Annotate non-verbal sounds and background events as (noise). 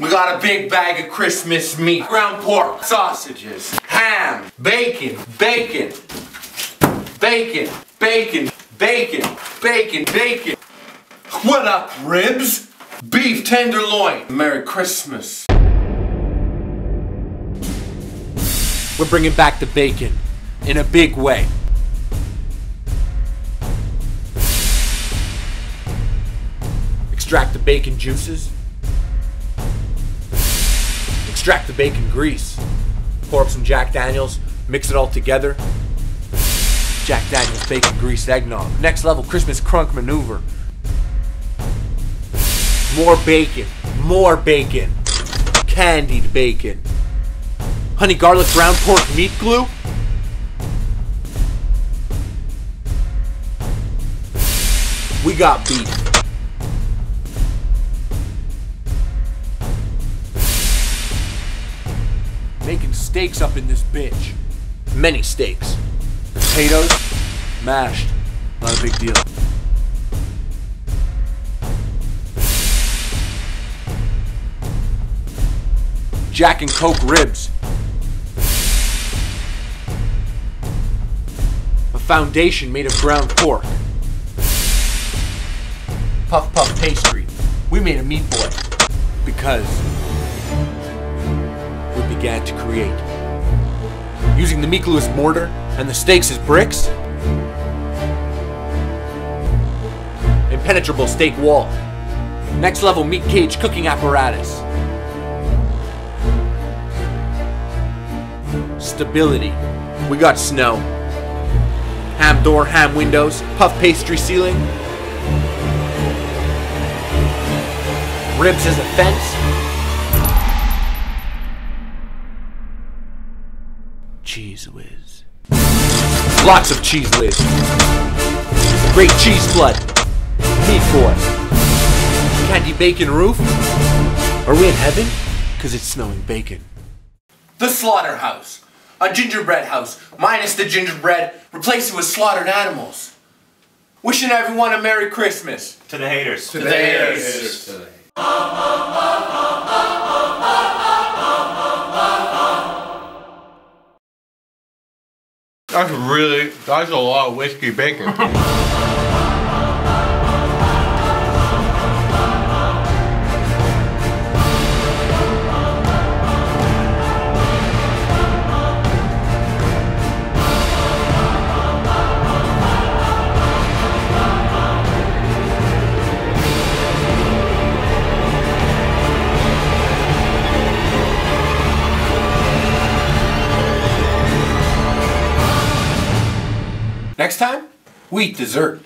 We got a big bag of Christmas meat, ground pork, sausages, ham, bacon, bacon, bacon, bacon, bacon, bacon, bacon. What up, ribs? Beef tenderloin. Merry Christmas. We're bringing back the bacon in a big way. Extract the bacon juices. Extract the bacon grease. Pour up some Jack Daniels, mix it all together. Jack Daniels bacon grease eggnog. Next level Christmas crunk maneuver. More bacon. More bacon. Candied bacon. Honey garlic ground pork meat glue. We got beef. Making steaks up in this bitch. Many steaks. Potatoes, mashed. Not a big deal. Jack and Coke ribs. A foundation made of ground pork. Puff puff pastry. We made a meat boy. Because began to create. Using the glue as mortar and the steaks as bricks. Impenetrable steak wall. Next level meat cage cooking apparatus. Stability. We got snow. Ham door, ham windows, puff pastry ceiling. Ribs as a fence. Cheez Whiz. Lots of Cheez Whiz. Great cheese flood. Meat boy. Candy bacon roof. Are we in heaven? Cause it's snowing bacon. The slaughterhouse. A gingerbread house, minus the gingerbread, replace it with slaughtered animals. Wishing everyone a Merry Christmas. To the haters. To the haters. That's really, that's a lot of whiskey bacon. (laughs) Next time, we eat dessert.